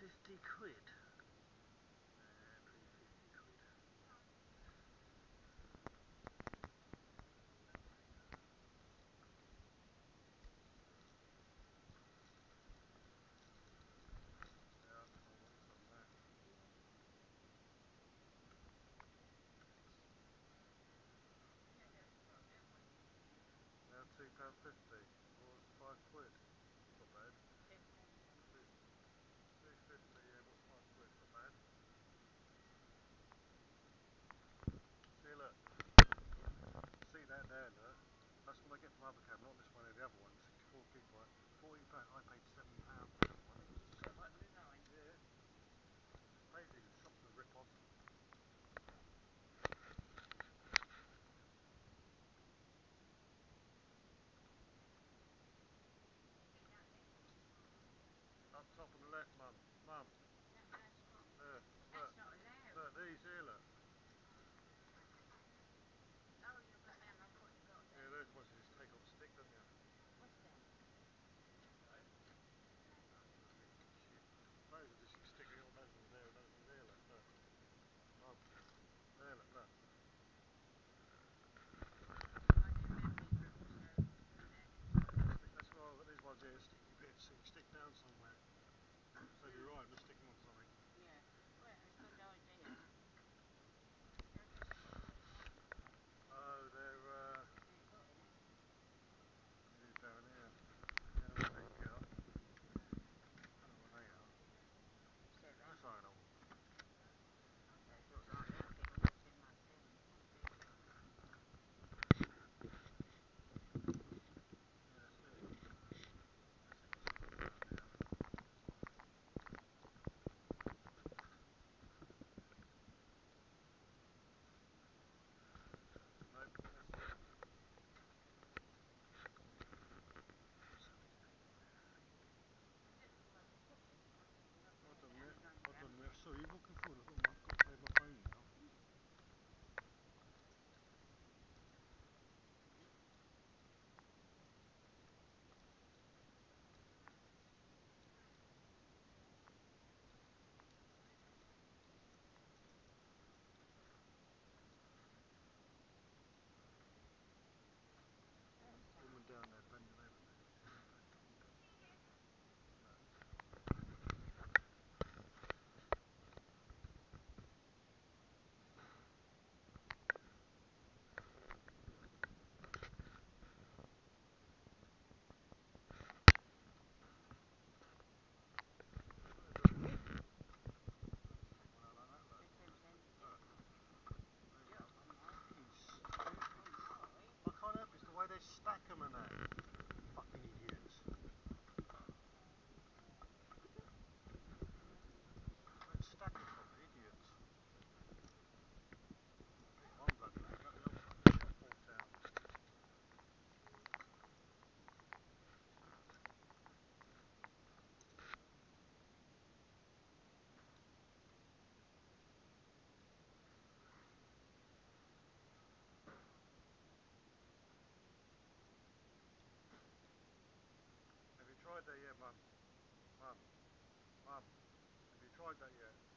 50 quid. Tried that yet?